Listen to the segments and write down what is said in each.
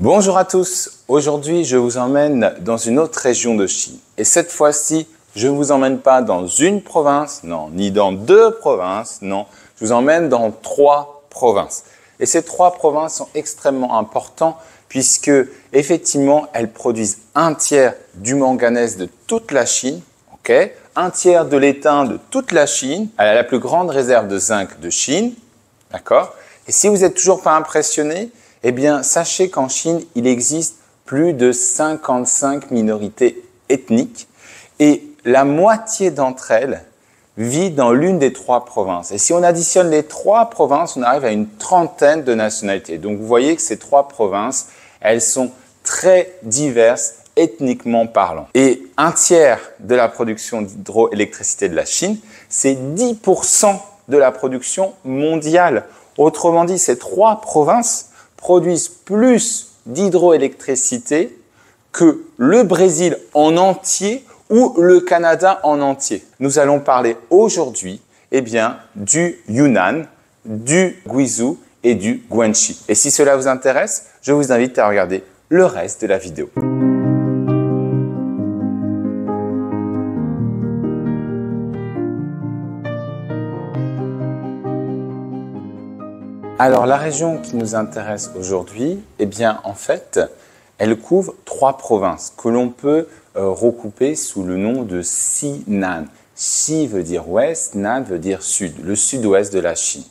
Bonjour à tous. Aujourd'hui, je vous emmène dans une autre région de Chine. Et cette fois-ci, je ne vous emmène pas dans une province, non, ni dans deux provinces, non. Je vous emmène dans trois provinces. Et ces trois provinces sont extrêmement importantes puisque, effectivement, elles produisent un tiers du manganèse de toute la Chine, ok? Un tiers de l'étain de toute la Chine. Elle a la plus grande réserve de zinc de Chine, d'accord? Et si vous n'êtes toujours pas impressionné, eh bien, sachez qu'en Chine, il existe plus de 55 minorités ethniques et la moitié d'entre elles vit dans l'une des trois provinces. Et si on additionne les trois provinces, on arrive à une trentaine de nationalités. Donc vous voyez que ces trois provinces, elles sont très diverses ethniquement parlant. Et un tiers de la production d'hydroélectricité de la Chine, c'est 10% de la production mondiale. Autrement dit, ces trois provinces produisent plus d'hydroélectricité que le Brésil en entier ou le Canada en entier. Nous allons parler aujourd'hui eh du Yunnan, du Guizhou et du Guangxi. Et si cela vous intéresse, je vous invite à regarder le reste de la vidéo. Alors la région qui nous intéresse aujourd'hui, eh bien en fait, elle couvre trois provinces que l'on peut euh, recouper sous le nom de Sinan. Si veut dire ouest, Nan veut dire sud, le sud-ouest de la Chine.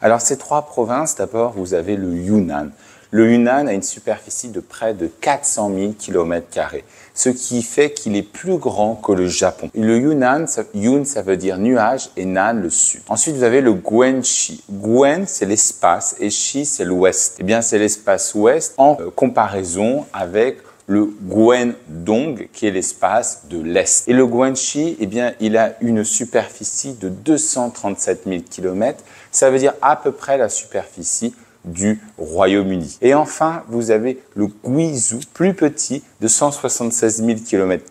Alors ces trois provinces, d'abord vous avez le Yunnan. Le Yunnan a une superficie de près de 400 000 km, ce qui fait qu'il est plus grand que le Japon. Le Yunnan, ça, Yun, ça veut dire nuage et Nan, le sud. Ensuite, vous avez le Guanxi. Guen, c'est l'espace et Xi, c'est l'ouest. Eh bien, c'est l'espace ouest en euh, comparaison avec le Guangdong, qui est l'espace de l'Est. Et le Guangxi, eh bien, il a une superficie de 237 000 km. Ça veut dire à peu près la superficie du Royaume-Uni. Et enfin, vous avez le Guizhou, plus petit, de 176 000 km,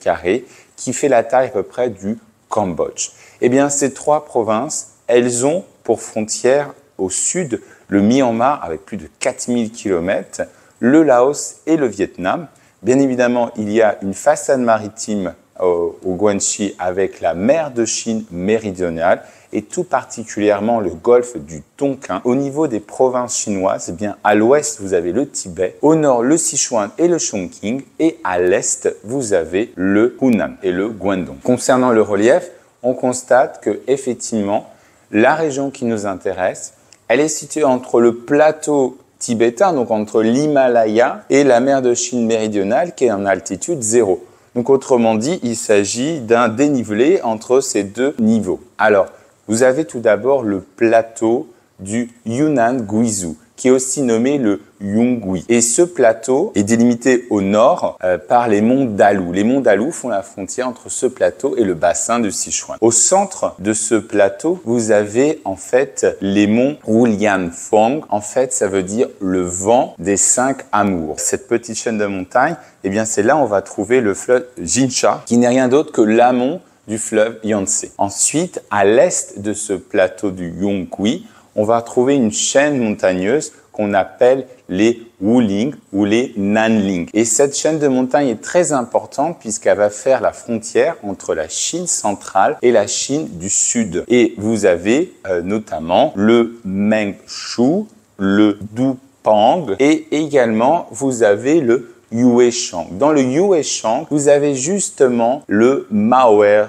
qui fait la taille à peu près du Cambodge. Eh bien, ces trois provinces, elles ont pour frontière au sud le Myanmar avec plus de 4000 km, le Laos et le Vietnam. Bien évidemment, il y a une façade maritime au, Guangxi avec la mer de Chine méridionale et tout particulièrement le golfe du Tonkin. Au niveau des provinces chinoises, eh bien à l'ouest vous avez le Tibet, au nord le Sichuan et le Chongqing et à l'est vous avez le Hunan et le Guangdong. Concernant le relief, on constate que effectivement la région qui nous intéresse, elle est située entre le plateau tibétain, donc entre l'Himalaya et la mer de Chine méridionale qui est en altitude zéro. Donc autrement dit, il s'agit d'un dénivelé entre ces deux niveaux. Alors, vous avez tout d'abord le plateau du Yunnan Guizhou, qui est aussi nommé le Yongui. Et ce plateau est délimité au nord euh, par les monts Dalu. Les monts Dalu font la frontière entre ce plateau et le bassin de Sichuan. Au centre de ce plateau, vous avez en fait les monts Wulianfeng. En fait, ça veut dire le vent des cinq amours. Cette petite chaîne de montagnes, eh bien, c'est là où on va trouver le fleuve Jinsha, qui n'est rien d'autre que l'amont du fleuve Yangtze. Ensuite, à l'est de ce plateau du Yongui, on va trouver une chaîne montagneuse qu'on appelle les Wuling ou les Nanling. Et cette chaîne de montagnes est très importante puisqu'elle va faire la frontière entre la Chine centrale et la Chine du sud. Et vous avez euh, notamment le Mengshu, le Dupang et également vous avez le Yueshang. Dans le Yueshang, vous avez justement le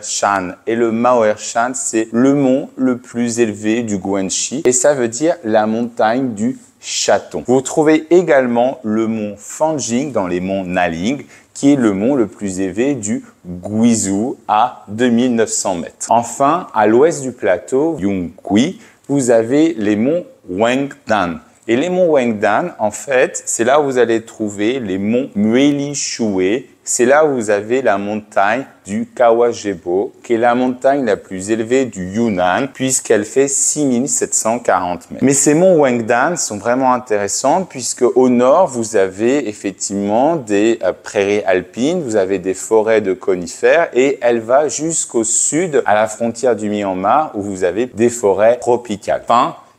Shan. Et le Shan, c'est le mont le plus élevé du Guanxi. Et ça veut dire la montagne du chaton. Vous trouvez également le mont Fanjing dans les monts Naling, qui est le mont le plus élevé du Guizhou à 2900 mètres. Enfin, à l'ouest du plateau, Yongqi, vous avez les monts Wengdan. Et les monts Wengdan, en fait, c'est là où vous allez trouver les monts Mueli Shui. C'est là où vous avez la montagne du Kawajebo, qui est la montagne la plus élevée du Yunnan, puisqu'elle fait 6740 mètres. Mais ces monts Wengdan sont vraiment intéressants, puisque au nord, vous avez effectivement des euh, prairies alpines, vous avez des forêts de conifères, et elle va jusqu'au sud, à la frontière du Myanmar, où vous avez des forêts tropicales.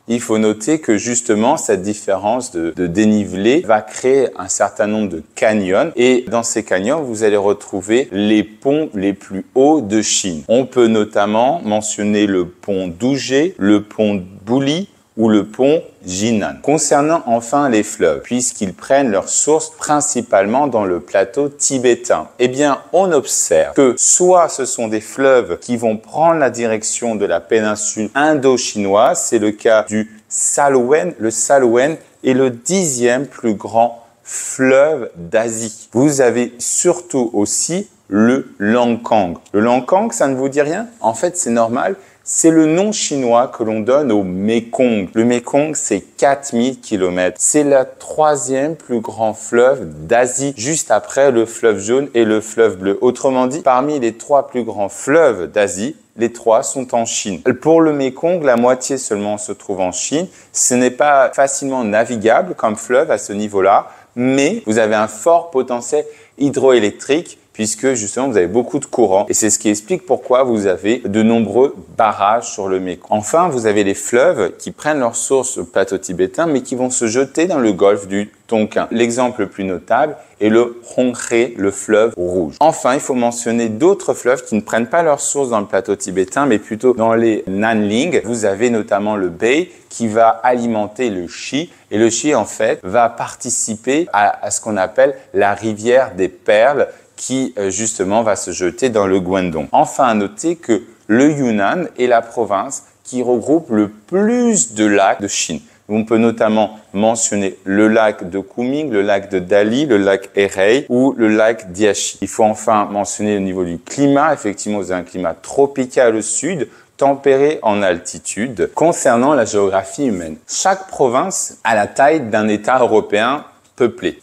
Il faut noter que justement cette différence de, dénivelé va créer un certain nombre de canyons et dans ces canyons vous allez retrouver les ponts les plus hauts de Chine. On peut notamment mentionner le pont Dougé, le pont Bouli, ou le pont Jinan. Concernant enfin les fleuves, puisqu'ils prennent leur source principalement dans le plateau tibétain, eh bien, on observe que soit ce sont des fleuves qui vont prendre la direction de la péninsule indo-chinoise, c'est le cas du Salwen. Le Salwen est le dixième plus grand fleuve d'Asie. Vous avez surtout aussi le Langkang. Le Langkang, ça ne vous dit rien? En fait, c'est normal c'est le nom chinois que l'on donne au Mekong. Le Mekong, c'est 4000 km. C'est le troisième plus grand fleuve d'Asie, juste après le fleuve jaune et le fleuve bleu. Autrement dit, parmi les trois plus grands fleuves d'Asie, les trois sont en Chine. Pour le Mekong, la moitié seulement se trouve en Chine. Ce n'est pas facilement navigable comme fleuve à ce niveau-là, mais vous avez un fort potentiel hydroélectrique puisque justement vous avez beaucoup de courant et c'est ce qui explique pourquoi vous avez de nombreux barrages sur le Mekong. Enfin, vous avez les fleuves qui prennent leur source au plateau tibétain mais qui vont se jeter dans le golfe du Tonkin. L'exemple le plus notable est le Honghe, le fleuve rouge. Enfin, il faut mentionner d'autres fleuves qui ne prennent pas leur source dans le plateau tibétain mais plutôt dans les Nanling. Vous avez notamment le Bei qui va alimenter le Xi et le Xi en fait va participer à ce qu'on appelle la rivière des perles qui euh, justement va se jeter dans le Guangdong. Enfin, à noter que le Yunnan est la province qui regroupe le plus de lacs de Chine. On peut notamment mentionner le lac de Kunming, le lac de Dali, le lac Erei ou le lac Diashi. Il faut enfin mentionner au niveau du climat. Effectivement, avez un climat tropical au sud, tempéré en altitude. Concernant la géographie humaine, chaque province a la taille d'un État européen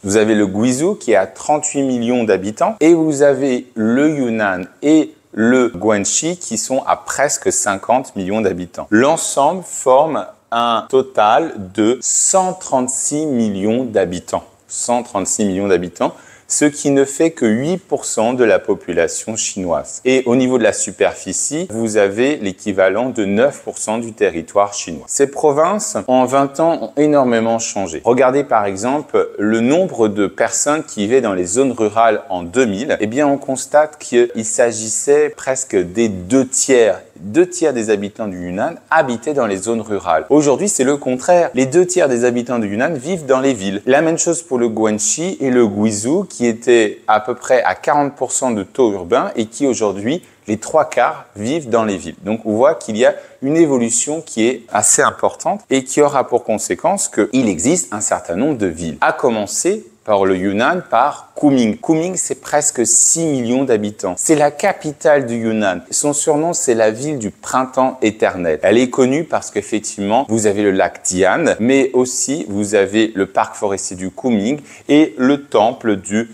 Vous avez le Guizhou qui a 38 millions d'habitants et vous avez le Yunnan et le Guangxi qui sont à presque 50 millions d'habitants. L'ensemble forme un total de 136 millions d'habitants. 136 millions d'habitants ce qui ne fait que 8% de la population chinoise. Et au niveau de la superficie, vous avez l'équivalent de 9% du territoire chinois. Ces provinces, en 20 ans, ont énormément changé. Regardez par exemple le nombre de personnes qui vivaient dans les zones rurales en 2000. Eh bien, on constate qu'il s'agissait presque des deux tiers deux tiers des habitants du Yunnan habitaient dans les zones rurales. Aujourd'hui, c'est le contraire. Les deux tiers des habitants du Yunnan vivent dans les villes. La même chose pour le Guangxi et le Guizhou, qui étaient à peu près à 40% de taux urbain et qui aujourd'hui les trois quarts vivent dans les villes. Donc on voit qu'il y a une évolution qui est assez importante et qui aura pour conséquence qu'il existe un certain nombre de villes. À commencer par le Yunnan, par Kunming. Kunming, c'est presque 6 millions d'habitants. C'est la capitale du Yunnan. Son surnom, c'est la ville du printemps éternel. Elle est connue parce qu'effectivement, vous avez le lac Dian, mais aussi vous avez le parc forestier du Kunming et le temple du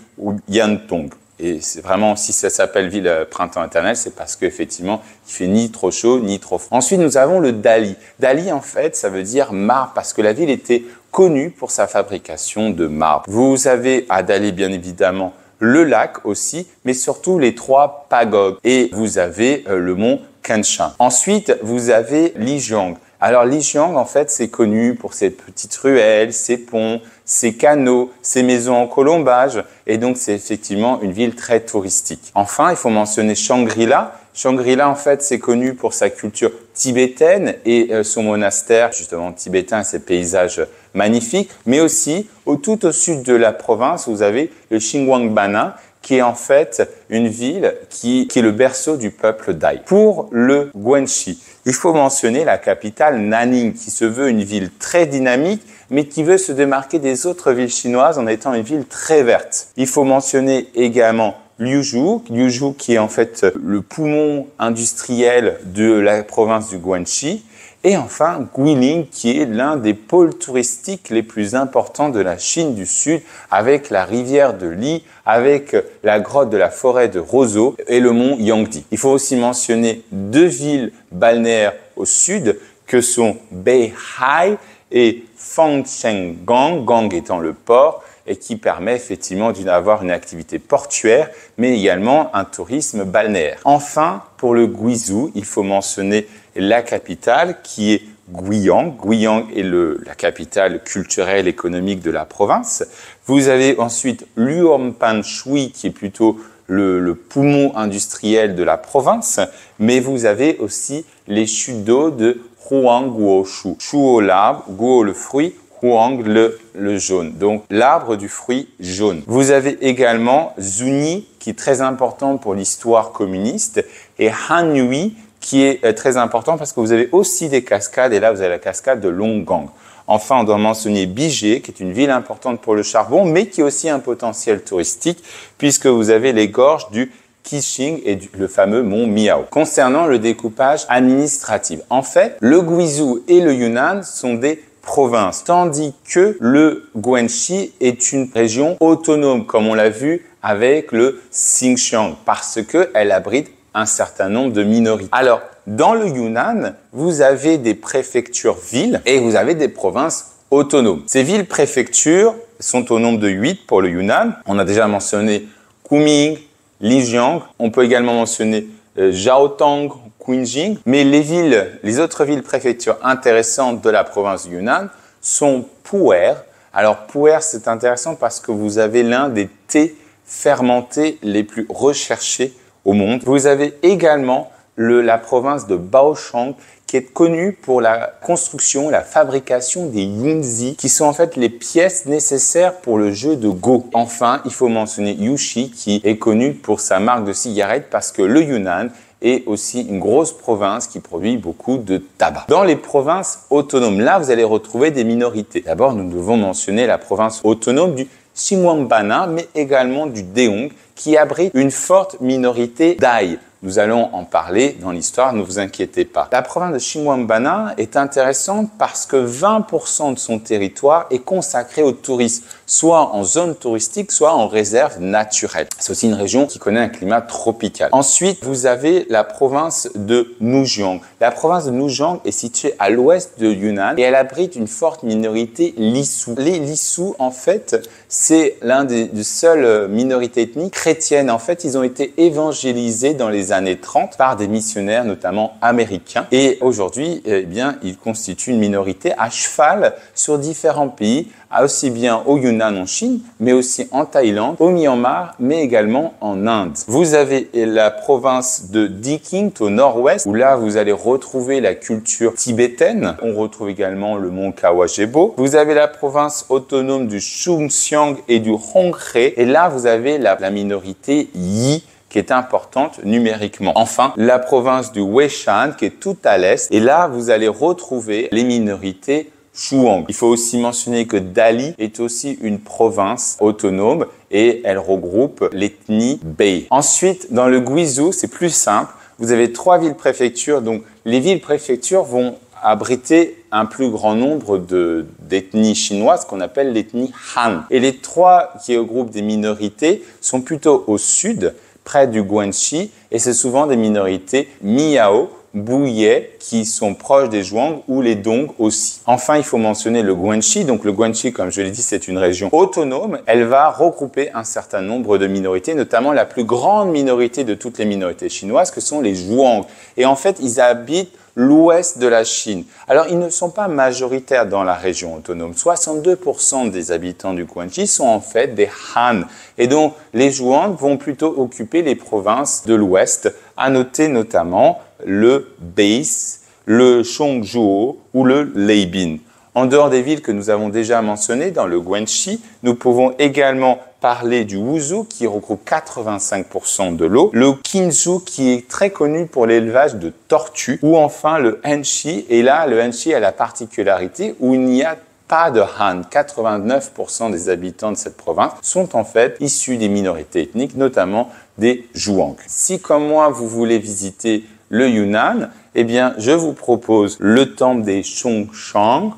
Yantong. Et c'est vraiment, si ça s'appelle ville euh, printemps éternel, c'est parce qu'effectivement, il fait ni trop chaud, ni trop froid. Ensuite, nous avons le Dali. Dali, en fait, ça veut dire marbre, parce que la ville était connue pour sa fabrication de marbre. Vous avez à Dali, bien évidemment, le lac aussi, mais surtout les trois pagodes. Et vous avez euh, le mont Kanshan. Ensuite, vous avez Lijiang. Alors Lijiang, en fait, c'est connu pour ses petites ruelles, ses ponts, ses canaux, ses maisons en colombage, et donc c'est effectivement une ville très touristique. Enfin, il faut mentionner Shangri-La. Shangri-La, en fait, c'est connu pour sa culture tibétaine et euh, son monastère, justement tibétain, ses paysages magnifiques, mais aussi au, tout au sud de la province, vous avez le Xingguangbana, qui est en fait une ville qui, qui est le berceau du peuple Dai. Pour le Guanxi, il faut mentionner la capitale Nanning, qui se veut une ville très dynamique, mais qui veut se démarquer des autres villes chinoises en étant une ville très verte. Il faut mentionner également Liuzhou, Liuzhou qui est en fait le poumon industriel de la province du Guangxi, et enfin, Guilin, qui est l'un des pôles touristiques les plus importants de la Chine du Sud, avec la rivière de Li, avec la grotte de la forêt de Roseau et le mont Yangdi. Il faut aussi mentionner deux villes balnéaires au sud, que sont Beihai et Fangchenggang, Gang étant le port, et qui permet effectivement d'avoir une activité portuaire, mais également un tourisme balnéaire. Enfin, pour le Guizhou, il faut mentionner la capitale qui est Guiyang. Guiyang est la capitale culturelle économique de la province. Vous avez ensuite Luompan Shui qui est plutôt le, poumon industriel de la province, mais vous avez aussi les chutes d'eau de Huang Guo Shu. Shuo l'arbre, Guo le fruit, Huang le, le jaune. Donc l'arbre du fruit jaune. Vous avez également Zuni qui est très important pour l'histoire communiste et Han Yui qui est euh, très important parce que vous avez aussi des cascades et là vous avez la cascade de Longgang. Enfin, on doit mentionner Bijé, qui est une ville importante pour le charbon, mais qui a aussi un potentiel touristique, puisque vous avez les gorges du Qixing et le fameux mont Miao. Concernant le découpage administratif, en fait, le Guizhou et le Yunnan sont des provinces, tandis que le Guangxi est une région autonome, comme on l'a vu avec le Xinjiang, parce qu'elle abrite un certain nombre de minorités. Alors, dans le Yunnan, vous avez des préfectures-villes et vous avez des provinces autonomes. Ces villes-préfectures sont au nombre de 8 pour le Yunnan. On a déjà mentionné Kunming, Lijiang. On peut également mentionner euh, Jiaotong, Qinjing. Mais les villes, les autres villes-préfectures intéressantes de la province du Yunnan sont Pu'er. Alors Pu'er, c'est intéressant parce que vous avez l'un des thés fermentés les plus recherchés au monde. Vous avez également le, la province de Baochang qui est connue pour la construction, la fabrication des yunzi, qui sont en fait les pièces nécessaires pour le jeu de Go. Enfin, il faut mentionner Yushi, qui est connu pour sa marque de cigarettes parce que le Yunnan est aussi une grosse province qui produit beaucoup de tabac. Dans les provinces autonomes, là, vous allez retrouver des minorités. D'abord, nous devons mentionner la province autonome du Xinhuangbana, mais également du Deong, qui abrite une forte minorité d'Aï. Nous allons en parler dans l'histoire, ne vous inquiétez pas. La province de Xinhuangbana est intéressante parce que 20% de son territoire est consacré au tourisme, soit en zone touristique, soit en réserve naturelle. C'est aussi une région qui connaît un climat tropical. Ensuite, vous avez la province de Nujiang. La province de Nujiang est située à l'ouest de Yunnan et elle abrite une forte minorité lissou. Les lissous, en fait, c'est l'un des, des seules minorités ethniques chrétiennes. En fait, ils ont été évangélisés dans les années 30 par des missionnaires, notamment américains. Et aujourd'hui, eh bien, ils constituent une minorité à cheval sur différents pays, aussi bien au Yunnan en Chine, mais aussi en Thaïlande, au Myanmar, mais également en Inde. Vous avez la province de Diking au nord-ouest, où là, vous allez retrouver la culture tibétaine. On retrouve également le mont Kawajebo. Vous avez la province autonome du Xunxiang et du Honghe. Et là, vous avez la minorité Yi qui est importante numériquement. Enfin, la province du Weishan qui est tout à l'est. Et là, vous allez retrouver les minorités Shuang. Il faut aussi mentionner que Dali est aussi une province autonome et elle regroupe l'ethnie Bei. Ensuite, dans le Guizhou, c'est plus simple. Vous avez trois villes-préfectures. Donc, les villes-préfectures vont abriter un plus grand nombre d'ethnies chinoises qu'on appelle l'ethnie Han. Et les trois qui regroupent des minorités sont plutôt au sud, près du Guanxi, et c'est souvent des minorités Miao, Bouillet, qui sont proches des Zhuang ou les Dong aussi. Enfin, il faut mentionner le Guanxi. Donc le Guanxi, comme je l'ai dit, c'est une région autonome. Elle va regrouper un certain nombre de minorités, notamment la plus grande minorité de toutes les minorités chinoises, que sont les Zhuang. Et en fait, ils habitent l'ouest de la Chine. Alors, ils ne sont pas majoritaires dans la région autonome. 62% des habitants du Guangxi sont en fait des Han. Et donc, les Zhuang vont plutôt occuper les provinces de l'ouest, à noter notamment le Beis, le Chongzhou ou le Leibin. En dehors des villes que nous avons déjà mentionnées dans le Guangxi, nous pouvons également parler du Wuzhou qui regroupe 85% de l'eau, le Qinzhou qui est très connu pour l'élevage de tortues, ou enfin le Henshi. Et là, le Henshi a la particularité où il n'y a pas de Han. 89% des habitants de cette province sont en fait issus des minorités ethniques, notamment des Zhuang. Si comme moi vous voulez visiter le Yunnan, eh bien je vous propose le temple des Chongshang,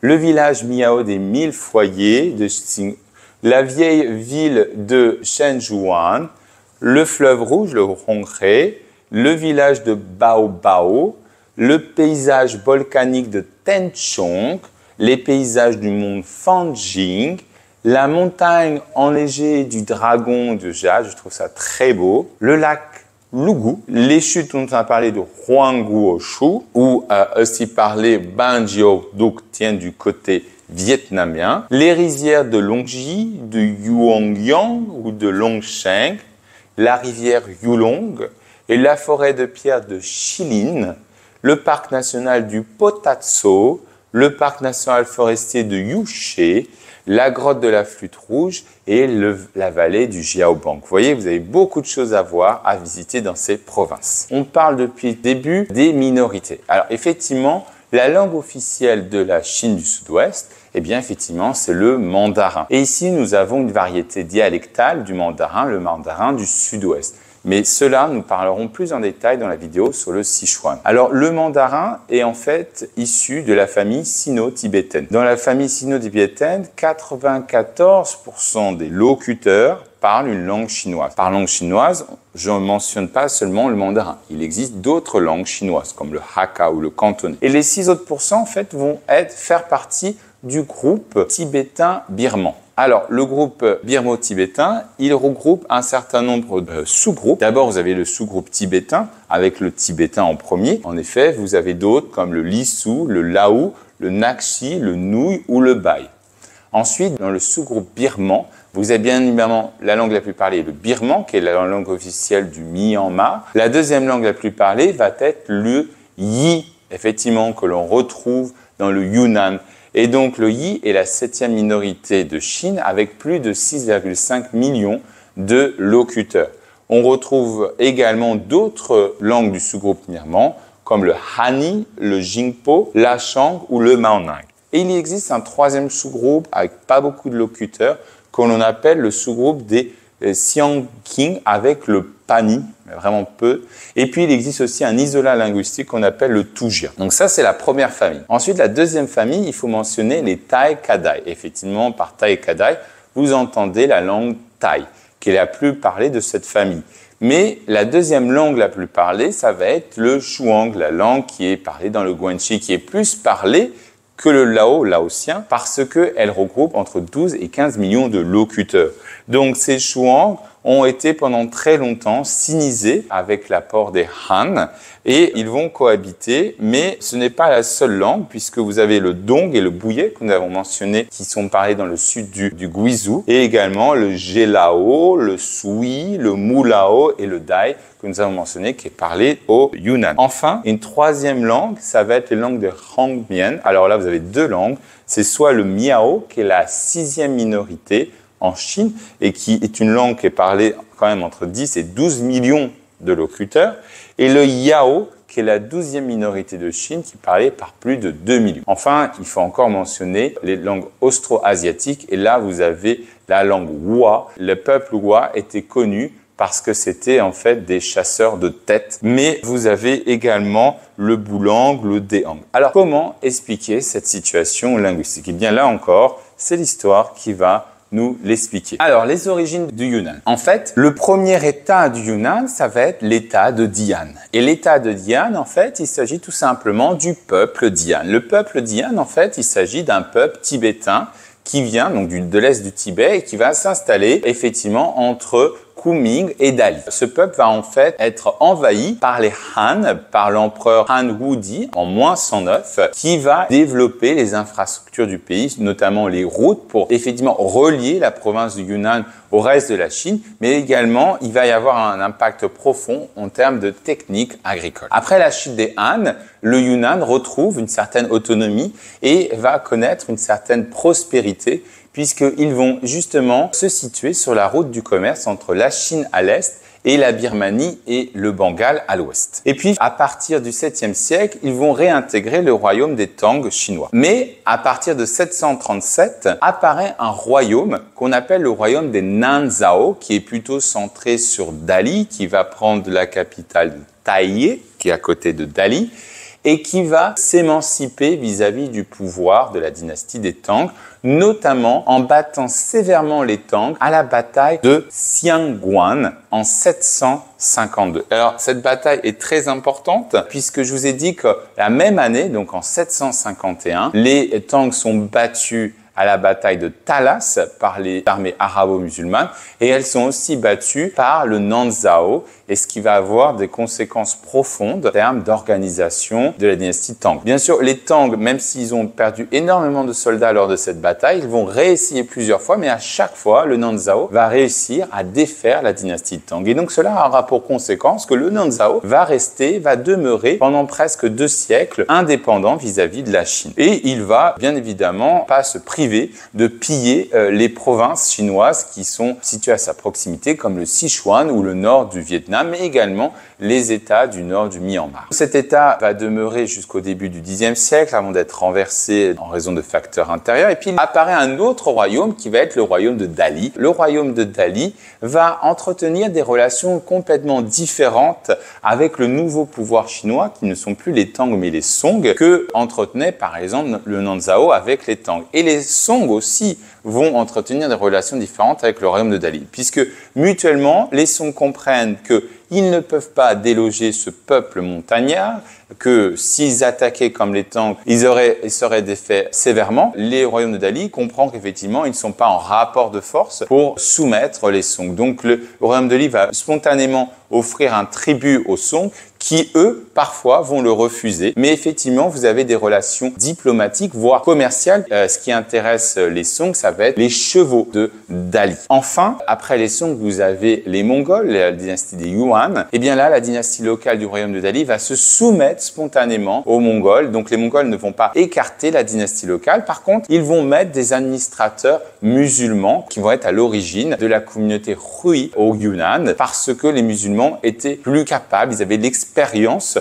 le village Miao des mille foyers de Xing la vieille ville de Shenzhuan, le fleuve rouge, le Honghe, le village de Baobao, le paysage volcanique de Tenchong, les paysages du mont Fanjing, la montagne enneigée du dragon de Jade, je trouve ça très beau, le lac Lugu. Les chutes on a parlé de Huangguoshu, ou euh, aussi parlé Banjiao Duc tient du côté vietnamien. Les rizières de Longji, de Yuongyang ou de Longsheng, la rivière Yulong et la forêt de pierre de Shilin, le parc national du Potatso, le parc national forestier de Yuché, la grotte de la flûte rouge et la vallée du Jiaobang. Vous voyez, vous avez beaucoup de choses à voir, à visiter dans ces provinces. On parle depuis le début des minorités. Alors effectivement, la langue officielle de la Chine du Sud-Ouest, eh bien effectivement, c'est le mandarin. Et ici, nous avons une variété dialectale du mandarin, le mandarin du Sud-Ouest. Mais cela, nous parlerons plus en détail dans la vidéo sur le Sichuan. Alors, le mandarin est en fait issu de la famille sino-tibétaine. Dans la famille sino-tibétaine, 94% des locuteurs parlent une langue chinoise. Par langue chinoise, je ne mentionne pas seulement le mandarin. Il existe d'autres langues chinoises, comme le Hakka ou le cantonais. Et les 6 autres pourcents, en fait, vont être, faire partie du groupe tibétain-birman. Alors, le groupe birmo-tibétain, il regroupe un certain nombre de sous-groupes. D'abord, vous avez le sous-groupe tibétain, avec le tibétain en premier. En effet, vous avez d'autres comme le Lisu, le Lao, le Nakshi, le Nouï ou le Bai. Ensuite, dans le sous-groupe birman, vous avez bien évidemment la langue la plus parlée, le birman, qui est la langue officielle du Myanmar. La deuxième langue la plus parlée va être le yi, effectivement, que l'on retrouve dans le Yunnan. Et donc le Yi est la septième minorité de Chine avec plus de 6,5 millions de locuteurs. On retrouve également d'autres langues du sous-groupe birman comme le Hani, le Jingpo, l'Achang ou le Maonang. Et il existe un troisième sous-groupe avec pas beaucoup de locuteurs qu'on appelle le sous-groupe des euh, Xiangqing avec le Pani, vraiment peu. Et puis il existe aussi un isolat linguistique qu'on appelle le Tujia. Donc ça c'est la première famille. Ensuite la deuxième famille, il faut mentionner les Tai Kadai. Effectivement par Tai Kadai, vous entendez la langue Thai, qui est la plus parlée de cette famille. Mais la deuxième langue la plus parlée, ça va être le Shuang, la langue qui est parlée dans le Guanxi, qui est plus parlée que le Lao laotien parce qu'elle regroupe entre 12 et 15 millions de locuteurs. Donc ces Shuang ont été pendant très longtemps sinisés avec l'apport des Han et ils vont cohabiter, mais ce n'est pas la seule langue puisque vous avez le Dong et le Bouillet que nous avons mentionné qui sont parlés dans le sud du, du Guizhou et également le Gelao, le Sui, le Mulao et le Dai que nous avons mentionné qui est parlé au Yunnan. Enfin, une troisième langue, ça va être les langues de Hangmian. Alors là, vous avez deux langues. C'est soit le Miao qui est la sixième minorité en Chine et qui est une langue qui est parlée quand même entre 10 et 12 millions de locuteurs, et le Yao, qui est la douzième minorité de Chine, qui parlée par plus de 2 millions. Enfin, il faut encore mentionner les langues austro-asiatiques, et là, vous avez la langue Hua. Le peuple Hua était connu parce que c'était en fait des chasseurs de têtes. Mais vous avez également le boulang, le déhang. Alors, comment expliquer cette situation linguistique? Eh bien, là encore, c'est l'histoire qui va nous l'expliquer. Alors, les origines du Yunnan. En fait, le premier état du Yunnan, ça va être l'état de Dian. Et l'état de Dian, en fait, il s'agit tout simplement du peuple Dian. Le peuple Dian, en fait, il s'agit d'un peuple tibétain qui vient donc de l'est du Tibet et qui va s'installer effectivement entre Kuming et Dali. Ce peuple va en fait être envahi par les Han, par l'empereur Han Wudi en moins 109, qui va développer les infrastructures du pays, notamment les routes pour effectivement relier la province du Yunnan au reste de la Chine, mais également il va y avoir un impact profond en termes de techniques agricoles. Après la chute des Han, le Yunnan retrouve une certaine autonomie et va connaître une certaine prospérité puisqu'ils vont justement se situer sur la route du commerce entre la Chine à l'est et la Birmanie et le Bengale à l'ouest. Et puis, à partir du 7e siècle, ils vont réintégrer le royaume des Tang chinois. Mais à partir de 737, apparaît un royaume qu'on appelle le royaume des Nanzhao, qui est plutôt centré sur Dali, qui va prendre la capitale Taïe, qui est à côté de Dali, et qui va s'émanciper vis-à-vis du pouvoir de la dynastie des Tang, notamment en battant sévèrement les Tang à la bataille de Xiangguan en 752. Alors cette bataille est très importante puisque je vous ai dit que la même année, donc en 751, les Tang sont battus à la bataille de Talas par les armées arabo-musulmanes et elles sont aussi battues par le Nanzhao et ce qui va avoir des conséquences profondes en termes d'organisation de la dynastie Tang. Bien sûr, les Tang, même s'ils ont perdu énormément de soldats lors de cette bataille, ils vont réessayer plusieurs fois, mais à chaque fois, le Nanzhao va réussir à défaire la dynastie Tang. Et donc cela aura pour conséquence que le Nanzhao va rester, va demeurer pendant presque deux siècles indépendant vis-à-vis de la Chine. Et il va bien évidemment pas se priver de piller euh, les provinces chinoises qui sont situées à sa proximité, comme le Sichuan ou le nord du Vietnam, mais également les États du nord du Myanmar. Cet État va demeurer jusqu'au début du Xe siècle avant d'être renversé en raison de facteurs intérieurs. Et puis apparaît un autre royaume qui va être le royaume de Dali. Le royaume de Dali va entretenir des relations complètement différentes avec le nouveau pouvoir chinois qui ne sont plus les Tang mais les Song que entretenait par exemple le Nanzhao avec les Tang. Et les Song aussi vont entretenir des relations différentes avec le royaume de Dali, puisque mutuellement, les Song comprennent qu'ils ne peuvent pas déloger ce peuple montagnard, que s'ils attaquaient comme les Tang, ils, auraient, ils seraient défaits sévèrement. Les royaumes de Dali comprennent qu'effectivement, ils ne sont pas en rapport de force pour soumettre les Song. Donc le royaume de Dali va spontanément offrir un tribut aux Song qui, eux, parfois vont le refuser. Mais effectivement, vous avez des relations diplomatiques, voire commerciales. Euh, ce qui intéresse les Song, ça va être les chevaux de Dali. Enfin, après les Song, vous avez les Mongols, la dynastie des Yuan. Et eh bien là, la dynastie locale du royaume de Dali va se soumettre spontanément aux Mongols. Donc les Mongols ne vont pas écarter la dynastie locale. Par contre, ils vont mettre des administrateurs musulmans qui vont être à l'origine de la communauté Hui au Yunnan parce que les musulmans étaient plus capables, ils avaient l'expérience.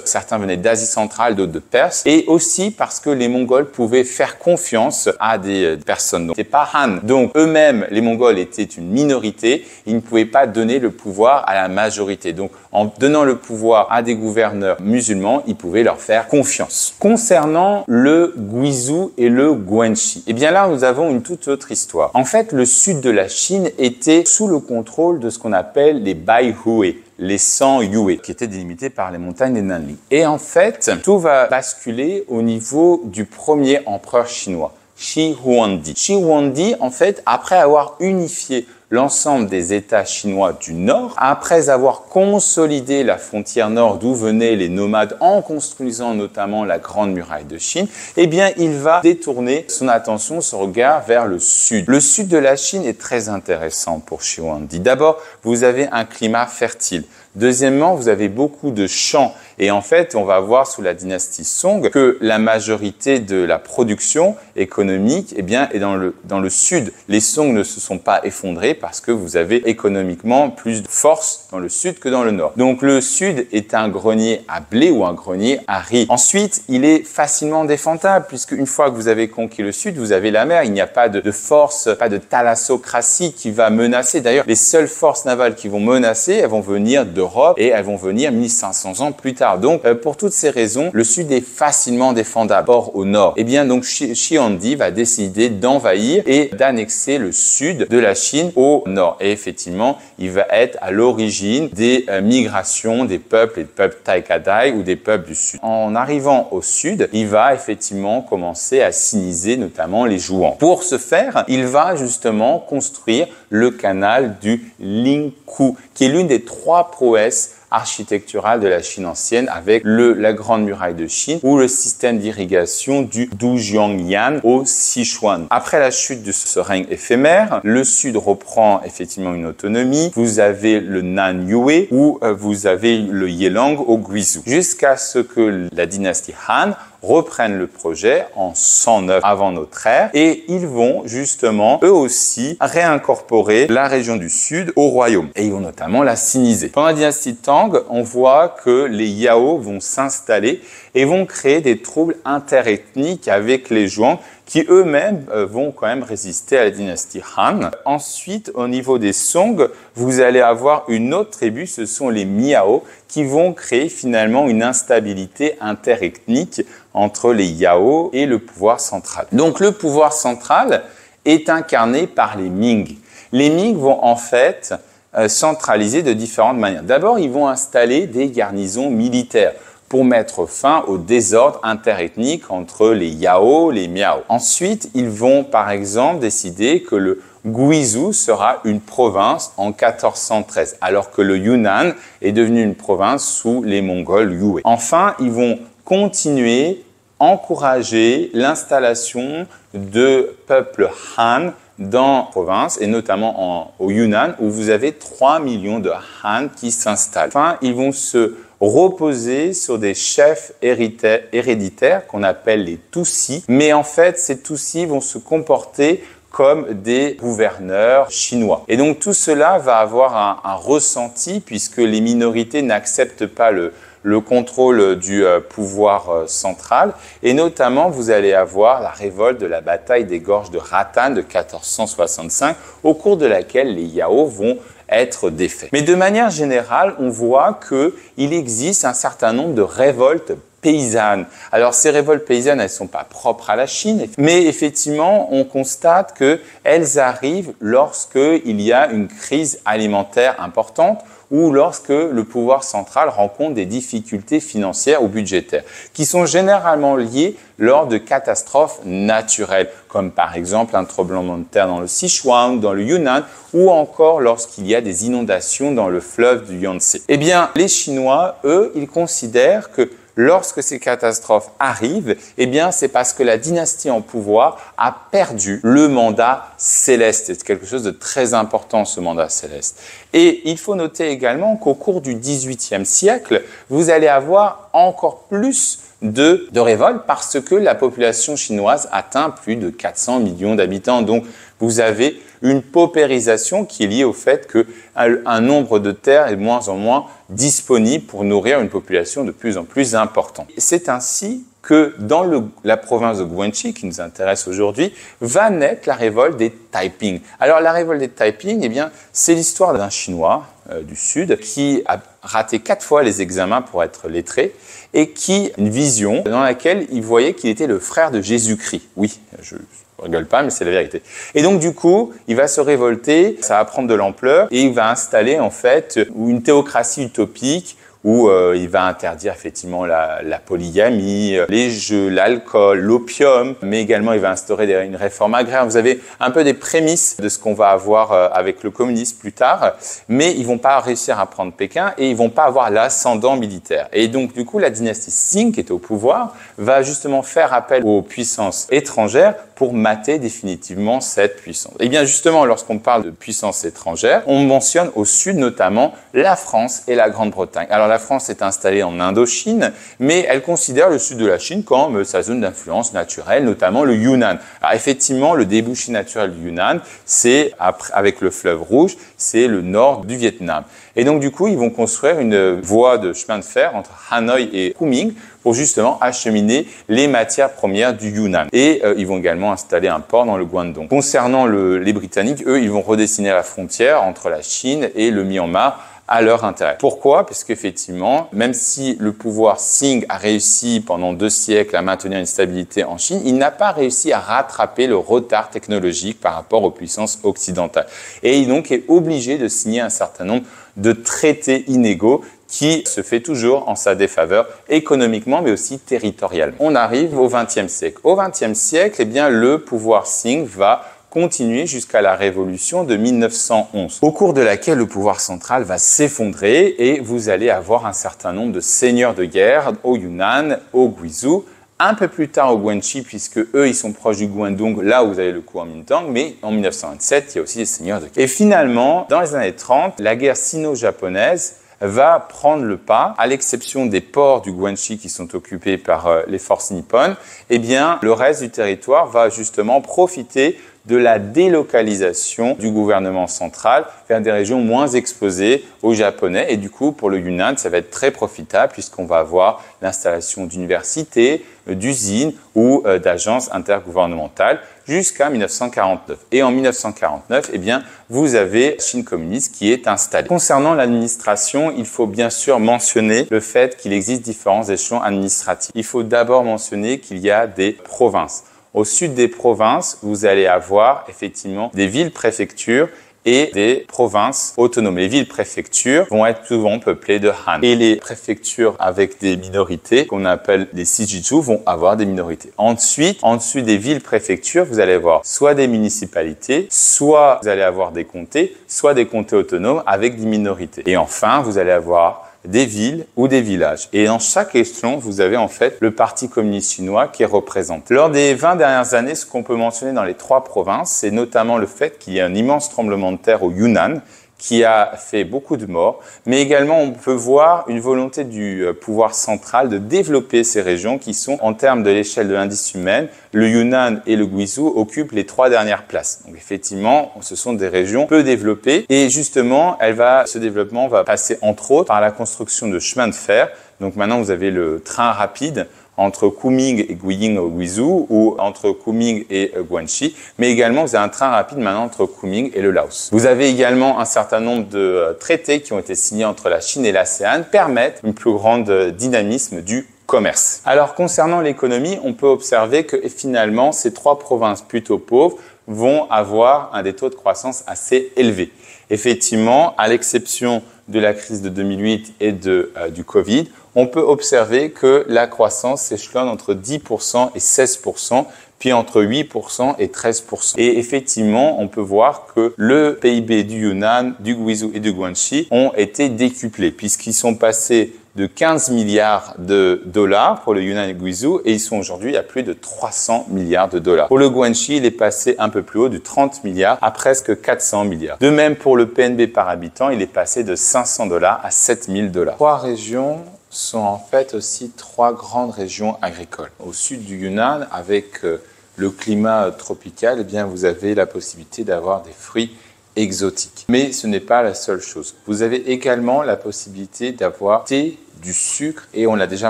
Certains venaient d'Asie centrale, d'autres de Perse. Et aussi parce que les Mongols pouvaient faire confiance à des euh, personnes. Donc, pas Han. Donc eux-mêmes, les Mongols étaient une minorité. Ils ne pouvaient pas donner le pouvoir à la majorité. Donc en donnant le pouvoir à des gouverneurs musulmans, ils pouvaient leur faire confiance. Concernant le Guizhou et le Guanxi, eh bien là, nous avons une toute autre histoire. En fait, le sud de la Chine était sous le contrôle de ce qu'on appelle les Baihui les 100 Yue, qui étaient délimités par les montagnes des Nanling. Et en fait, tout va basculer au niveau du premier empereur chinois, Shi Huangdi. Shi Huangdi, en fait, après avoir unifié l'ensemble des États chinois du Nord, après avoir consolidé la frontière nord d'où venaient les nomades en construisant notamment la Grande Muraille de Chine, eh bien, il va détourner son attention, son regard vers le sud. Le sud de la Chine est très intéressant pour Shi Huangdi. D'abord, vous avez un climat fertile. Deuxièmement, vous avez beaucoup de champs. Et en fait, on va voir sous la dynastie Song que la majorité de la production économique eh bien, est dans le, dans le sud. Les Song ne se sont pas effondrés parce que vous avez économiquement plus de force dans le sud que dans le nord. Donc le sud est un grenier à blé ou un grenier à riz. Ensuite, il est facilement défendable puisque une fois que vous avez conquis le sud, vous avez la mer. Il n'y a pas de, de force, pas de thalassocratie qui va menacer. D'ailleurs, les seules forces navales qui vont menacer, elles vont venir de et elles vont venir 1500 ans plus tard. Donc, euh, pour toutes ces raisons, le sud est facilement défendable. Or, au nord, eh bien, donc, Xiandi va décider d'envahir et d'annexer le sud de la Chine au nord. Et effectivement, il va être à l'origine des euh, migrations des peuples, des peuples Taikadai ou des peuples du sud. En arrivant au sud, il va effectivement commencer à siniser notamment les Jouans. Pour ce faire, il va justement construire le canal du Lingkou, qui est l'une des trois prouesses architecturales de la Chine ancienne avec le, la Grande Muraille de Chine ou le système d'irrigation du Dujiangyan au Sichuan. Après la chute de ce règne éphémère, le sud reprend effectivement une autonomie. Vous avez le Nanyue ou euh, vous avez le Yelang au Guizhou jusqu'à ce que la dynastie Han reprennent le projet en 109 avant notre ère et ils vont justement eux aussi réincorporer la région du sud au royaume et ils vont notamment la siniser. Pendant la dynastie Tang, on voit que les Yao vont s'installer et vont créer des troubles interethniques avec les Zhuang qui eux-mêmes euh, vont quand même résister à la dynastie Han. Ensuite, au niveau des Song, vous allez avoir une autre tribu, ce sont les Miao, qui vont créer finalement une instabilité interethnique entre les Yao et le pouvoir central. Donc le pouvoir central est incarné par les Ming. Les Ming vont en fait euh, centraliser de différentes manières. D'abord, ils vont installer des garnisons militaires pour mettre fin au désordre interethnique entre les Yao, les Miao. Ensuite, ils vont par exemple décider que le Guizhou sera une province en 1413, alors que le Yunnan est devenu une province sous les Mongols Yue. Enfin, ils vont continuer, encourager l'installation de peuples Han dans la province et notamment au Yunnan où vous avez 3 millions de Han qui s'installent. Enfin, ils vont se reposer sur des chefs héréditaires qu'on appelle les Tutsis. Mais en fait, ces Tutsis vont se comporter comme des gouverneurs chinois. Et donc tout cela va avoir un, ressenti puisque les minorités n'acceptent pas le, le contrôle du euh, pouvoir euh, central. Et notamment, vous allez avoir la révolte de la bataille des gorges de Ratan de 1465, au cours de laquelle les Yao vont être défaits. Mais de manière générale, on voit qu'il existe un certain nombre de révoltes paysannes. Alors ces révoltes paysannes, elles ne sont pas propres à la Chine, mais effectivement, on constate qu'elles arrivent lorsqu'il y a une crise alimentaire importante ou lorsque le pouvoir central rencontre des difficultés financières ou budgétaires, qui sont généralement liées lors de catastrophes naturelles, comme par exemple un tremblement de terre dans le Sichuan, dans le Yunnan, ou encore lorsqu'il y a des inondations dans le fleuve du Yangtze. Eh bien, les Chinois, eux, ils considèrent que lorsque ces catastrophes arrivent, eh bien, c'est parce que la dynastie en pouvoir a perdu le mandat céleste. C'est quelque chose de très important, ce mandat céleste. Et il faut noter également qu'au cours du XVIIIe siècle, vous allez avoir encore plus de, révoltes parce que la population chinoise atteint plus de 400 millions d'habitants. Donc, vous avez une paupérisation qui est liée au fait qu'un nombre de terres est de moins en moins disponible pour nourrir une population de plus en plus importante. C'est ainsi que dans la province de Guangxi, qui nous intéresse aujourd'hui, va naître la révolte des Taiping. Alors la révolte des Taiping, eh bien, c'est l'histoire d'un Chinois du Sud qui a raté quatre fois les examens pour être lettré et qui une vision dans laquelle il voyait qu'il était le frère de Jésus-Christ. Oui, je rigole pas, mais c'est la vérité. Et donc, du coup, il va se révolter, ça va prendre de l'ampleur, et il va installer, en fait, une théocratie utopique où euh, il va interdire effectivement la, polygamie, euh, les jeux, l'alcool, l'opium, mais également il va instaurer une réforme agraire. Vous avez un peu des prémices de ce qu'on va avoir euh, avec le communisme plus tard, mais ils vont pas réussir à prendre Pékin et ils vont pas avoir l'ascendant militaire. Et donc du coup, la dynastie Qing qui est au pouvoir va justement faire appel aux puissances étrangères pour mater définitivement cette puissance. Et bien justement, lorsqu'on parle de puissance étrangère, on mentionne au sud notamment la France et la Grande-Bretagne. Alors la France est installée en Indochine, mais elle considère le sud de la Chine comme sa zone d'influence naturelle, notamment le Yunnan. Alors effectivement, le débouché naturel du Yunnan, c'est avec le fleuve Rouge, c'est le nord du Vietnam. Et donc du coup, ils vont construire une voie de chemin de fer entre Hanoï et Kunming pour justement acheminer les matières premières du Yunnan. Et euh, ils vont également installer un port dans le Guangdong. Concernant les Britanniques, eux, ils vont redessiner la frontière entre la Chine et le Myanmar à leur intérêt. Pourquoi? Parce qu'effectivement, même si le pouvoir Qing a réussi pendant deux siècles à maintenir une stabilité en Chine, il n'a pas réussi à rattraper le retard technologique par rapport aux puissances occidentales. Et il donc est obligé de signer un certain nombre de traités inégaux qui se fait toujours en sa défaveur économiquement mais aussi territorialement. On arrive au XXe siècle. Au XXe siècle, eh le pouvoir Qing va continuer jusqu'à la révolution de 1911, au cours de laquelle le pouvoir central va s'effondrer et vous allez avoir un certain nombre de seigneurs de guerre au Yunnan, au Guizhou, un peu plus tard au Guangxi, puisque eux, ils sont proches du Guangdong, là où vous avez le Kuomintang, mais en 1927, il y a aussi des seigneurs de guerre. Et finalement, dans les années 30, la guerre sino-japonaise va prendre le pas, à l'exception des ports du Guangxi qui sont occupés par euh, les forces nippones, eh bien, le reste du territoire va justement profiter de la délocalisation du gouvernement central vers des régions moins exposées aux Japonais. Et du coup, pour le Yunnan, ça va être très profitable puisqu'on va avoir l'installation d'universités, euh, d'usines ou euh, d'agences intergouvernementales jusqu'à 1949. Et en 1949, eh bien, vous avez la Chine communiste qui est installée. Concernant l'administration, il faut bien sûr mentionner le fait qu'il existe différents échelons administratifs. Il faut d'abord mentionner qu'il y a des provinces. Au sud des provinces, vous allez avoir effectivement des villes-préfectures et des provinces autonomes. Les villes-préfectures vont être souvent peuplées de Han. Et les préfectures avec des minorités, qu'on appelle les Sijiju, vont avoir des minorités. Ensuite, en dessus des villes-préfectures, vous allez avoir soit des municipalités, soit vous allez avoir des comtés, soit des comtés autonomes avec des minorités. Et enfin, vous allez avoir des villes ou des villages. Et dans chaque échelon, vous avez en fait le Parti communiste chinois qui est représenté. Lors des 20 dernières années, ce qu'on peut mentionner dans les trois provinces, c'est notamment le fait qu'il y a un immense tremblement de terre au Yunnan qui a fait beaucoup de morts, mais également on peut voir une volonté du euh, pouvoir central de développer ces régions qui sont, en termes de l'échelle de l'indice humain, le Yunnan et le Guizhou occupent les trois dernières places. Donc effectivement, ce sont des régions peu développées et justement, elle va, ce développement va passer entre autres par la construction de chemins de fer. Donc maintenant, vous avez le train rapide entre Kunming et Guiying Guizhou ou entre Kunming et euh, Guanxi, mais également vous avez un train rapide maintenant entre Kunming et le Laos. Vous avez également un certain nombre de euh, traités qui ont été signés entre la Chine et l'ASEAN permettent une plus grande euh, dynamisme du commerce. Alors concernant l'économie, on peut observer que finalement ces trois provinces plutôt pauvres vont avoir un des taux de croissance assez élevés. Effectivement, à l'exception de la crise de 2008 et de, du Covid, on peut observer que la croissance s'échelonne entre 10% et 16%, puis entre 8% et 13%. Et effectivement, on peut voir que le PIB du Yunnan, du Guizhou et du Guangxi ont été décuplés, puisqu'ils sont passés de 15 milliards de dollars pour le Yunnan et Guizhou et ils sont aujourd'hui à plus de 300 milliards de dollars. Pour le Guangxi, il est passé un peu plus haut de 30 milliards à presque 400 milliards. De même pour le PNB par habitant, il est passé de 500 dollars à 7000 dollars. Trois régions sont en fait aussi trois grandes régions agricoles. Au sud du Yunnan, avec euh, le climat tropical, eh bien, vous avez la possibilité d'avoir des fruits exotiques. Mais ce n'est pas la seule chose. Vous avez également la possibilité d'avoir thé du sucre et on l'a déjà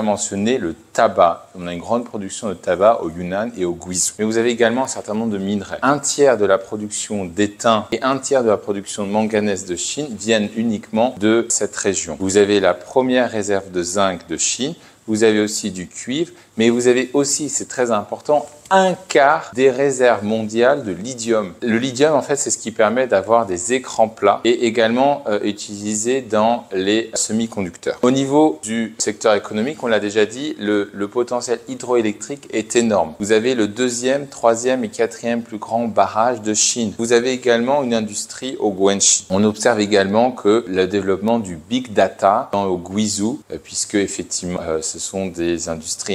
mentionné, le tabac. On a une grande production de tabac au Yunnan et au Guizhou. Mais vous avez également un certain nombre de minerais. Un tiers de la production d'étain et un tiers de la production de manganèse de Chine viennent uniquement de cette région. Vous avez la première réserve de zinc de Chine. Vous avez aussi du cuivre, mais vous avez aussi, c'est très important, un quart des réserves mondiales de lithium. Le lithium, en fait, c'est ce qui permet d'avoir des écrans plats et également euh, utilisé dans les semi-conducteurs. Au niveau du secteur économique, on l'a déjà dit, le, le, potentiel hydroélectrique est énorme. Vous avez le deuxième, troisième et quatrième plus grand barrage de Chine. Vous avez également une industrie au Guangxi. On observe également que le développement du big data dans au Guizhou, euh, puisque effectivement, euh, ce sont des industries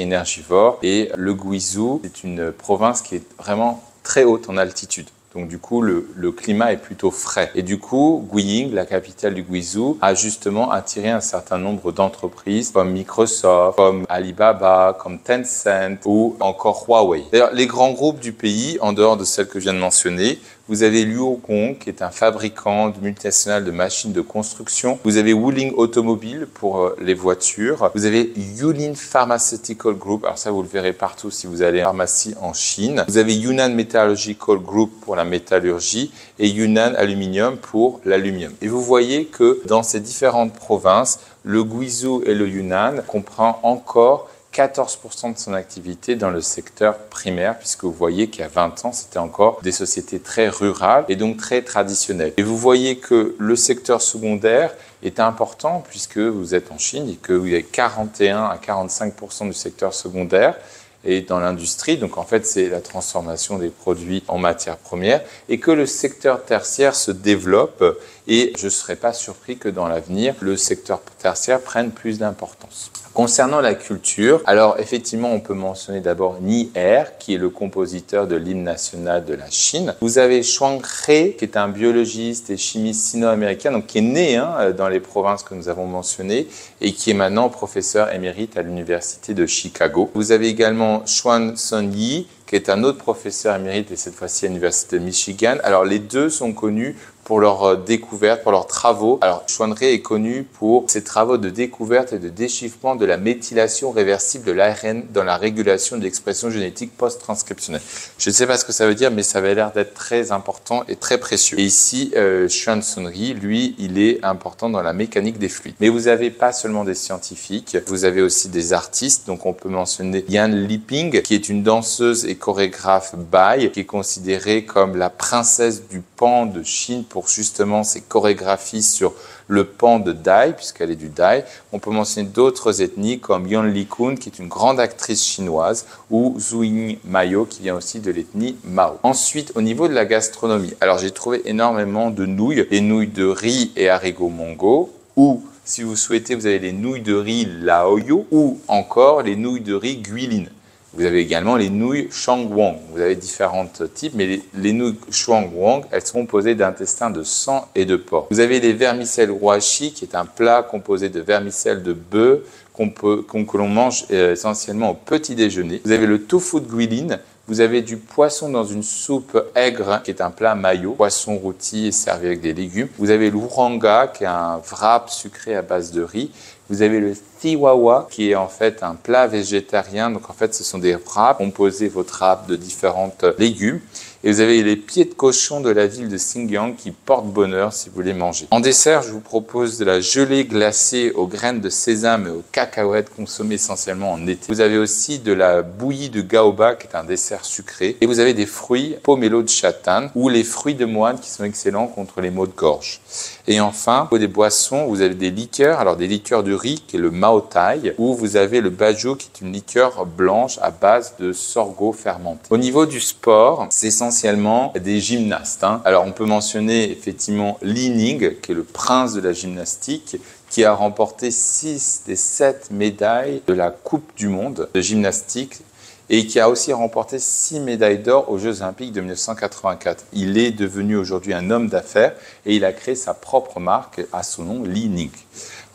et le Guizhou, c'est une province qui est vraiment très haute en altitude. Donc du coup, le, climat est plutôt frais. Et du coup, Guiying, la capitale du Guizhou, a justement attiré un certain nombre d'entreprises comme Microsoft, comme Alibaba, comme Tencent ou encore Huawei. D'ailleurs, les grands groupes du pays, en dehors de celles que je viens de mentionner, vous avez Luokong, qui est un fabricant multinational de machines de construction. Vous avez Wuling Automobile pour euh, les voitures. Vous avez Yulin Pharmaceutical Group. Alors ça, vous le verrez partout si vous allez en pharmacie en Chine. Vous avez Yunnan Metallurgical Group pour la métallurgie et Yunnan Aluminium pour l'aluminium. Et vous voyez que dans ces différentes provinces, le Guizhou et le Yunnan comprennent encore 14% de son activité dans le secteur primaire, puisque vous voyez qu'il y a 20 ans, c'était encore des sociétés très rurales et donc très traditionnelles. Et vous voyez que le secteur secondaire est important, puisque vous êtes en Chine et que vous avez 41 à 45% du secteur secondaire et dans l'industrie, donc en fait c'est la transformation des produits en matières premières, et que le secteur tertiaire se développe, et je ne serais pas surpris que dans l'avenir, le secteur tertiaire prenne plus d'importance. Concernant la culture, alors effectivement, on peut mentionner d'abord Ni Er, qui est le compositeur de l'hymne national de la Chine. Vous avez Chuang He, qui est un biologiste et chimiste sino-américain, donc qui est né hein, dans les provinces que nous avons mentionnées et qui est maintenant professeur émérite à l'université de Chicago. Vous avez également Xuan Sun Yi, qui est un autre professeur émérite et cette fois-ci à l'université de Michigan. Alors les deux sont connus pour leurs euh, découvertes, pour leurs travaux. Alors, Chuanré est connu pour ses travaux de découverte et de déchiffrement de la méthylation réversible de l'ARN dans la régulation de l'expression génétique post-transcriptionnelle. Je ne sais pas ce que ça veut dire, mais ça avait l'air d'être très important et très précieux. Et ici, euh, Xuan Sunri, lui, il est important dans la mécanique des fluides. Mais vous n'avez pas seulement des scientifiques, vous avez aussi des artistes. Donc, on peut mentionner Yan Liping, qui est une danseuse et chorégraphe Bai, qui est considérée comme la princesse du pan de Chine pour justement ses chorégraphies sur le pan de Dai, puisqu'elle est du Dai. On peut mentionner d'autres ethnies comme Yon Li-kun, qui est une grande actrice chinoise, ou Zhuing Mayo, qui vient aussi de l'ethnie Mao. Ensuite, au niveau de la gastronomie, alors j'ai trouvé énormément de nouilles, des nouilles de riz et haricots mongo, ou si vous souhaitez, vous avez les nouilles de riz laoyo ou encore les nouilles de riz guiline. Vous avez également les nouilles shangwang. Vous avez différents types, mais les, nouilles shangwang, elles sont composées d'intestins de sang et de porc. Vous avez les vermicelles huashi, qui est un plat composé de vermicelles de bœuf qu'on que l'on mange euh, essentiellement au petit déjeuner. Vous avez le tofu de guiline, vous avez du poisson dans une soupe aigre, qui est un plat maillot, poisson rôti et servi avec des légumes. Vous avez l'ouranga, qui est un wrap sucré à base de riz. Vous avez le thiwawa, qui est en fait un plat végétarien. Donc en fait, ce sont des wraps. Composez votre wrap de différentes légumes. Et vous avez les pieds de cochon de la ville de Xinjiang qui portent bonheur si vous les mangez. En dessert, je vous propose de la gelée glacée aux graines de sésame et aux cacahuètes consommées essentiellement en été. Vous avez aussi de la bouillie de gaoba qui est un dessert sucré. Et vous avez des fruits pomelo de chatan ou les fruits de moine qui sont excellents contre les maux de gorge. Et enfin, pour des boissons, vous avez des liqueurs. Alors des liqueurs de riz qui est le mao tai ou vous avez le baju qui est une liqueur blanche à base de sorgho fermenté. Au niveau du sport, c'est essentiellement des gymnastes. Hein. Alors on peut mentionner effectivement Li Ning, qui est le prince de la gymnastique, qui a remporté 6 des 7 médailles de la Coupe du Monde de gymnastique et qui a aussi remporté 6 médailles d'or aux Jeux Olympiques de 1984. Il est devenu aujourd'hui un homme d'affaires et il a créé sa propre marque à son nom, Li Ning.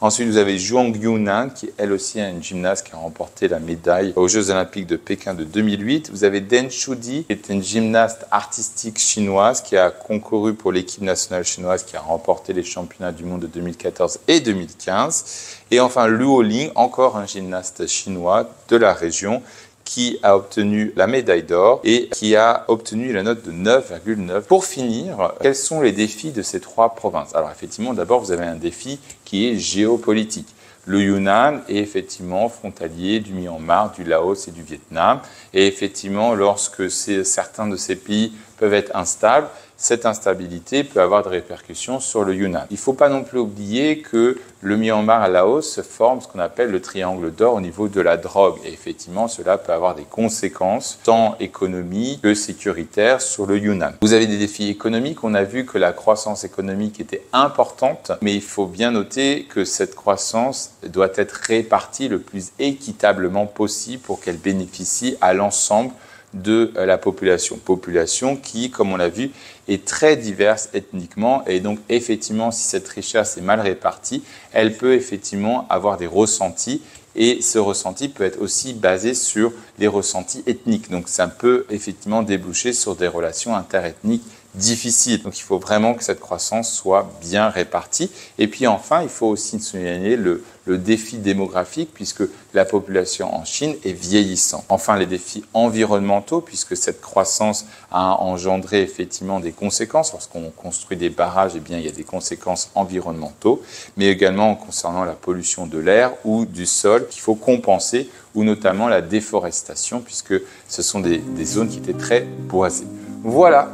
Ensuite, vous avez Zhuang Yunan, qui elle aussi est une gymnaste qui a remporté la médaille aux Jeux Olympiques de Pékin de 2008. Vous avez Deng Shudi, qui est une gymnaste artistique chinoise qui a concouru pour l'équipe nationale chinoise qui a remporté les championnats du monde de 2014 et 2015. Et enfin, Luo Ling, encore un gymnaste chinois de la région qui a obtenu la médaille d'or et qui a obtenu la note de 9,9. Pour finir, quels sont les défis de ces trois provinces? Alors effectivement, d'abord, vous avez un défi qui est géopolitique. Le Yunnan est effectivement frontalier du Myanmar, du Laos et du Vietnam. Et effectivement, lorsque certains de ces pays peuvent être instables, cette instabilité peut avoir des répercussions sur le Yunnan. Il ne faut pas non plus oublier que le Myanmar à Laos forme ce qu'on appelle le triangle d'or au niveau de la drogue. Et effectivement, cela peut avoir des conséquences tant économiques que sécuritaires sur le Yunnan. Vous avez des défis économiques. On a vu que la croissance économique était importante, mais il faut bien noter que cette croissance doit être répartie le plus équitablement possible pour qu'elle bénéficie à l'ensemble de la population. Population qui, comme on l'a vu, est très diverse ethniquement et donc effectivement, si cette richesse est mal répartie, elle peut effectivement avoir des ressentis et ce ressenti peut être aussi basé sur les ressentis ethniques. Donc ça peut effectivement déboucher sur des relations interethniques difficiles. Donc il faut vraiment que cette croissance soit bien répartie. Et puis enfin, il faut aussi souligner le, le défi démographique puisque la population en Chine est vieillissante. Enfin, les défis environnementaux puisque cette croissance a engendré effectivement des conséquences. Lorsqu'on construit des barrages, eh bien, il y a des conséquences environnementaux, mais également concernant la pollution de l'air ou du sol qu'il faut compenser ou notamment la déforestation puisque ce sont des, des zones qui étaient très boisées. Voilà,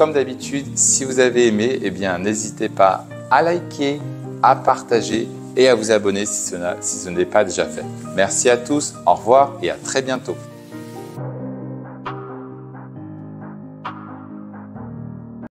comme d'habitude, si vous avez aimé, eh bien, n'hésitez pas à liker, à partager et à vous abonner si ce, n'est pas déjà fait. Merci à tous, au revoir et à très bientôt.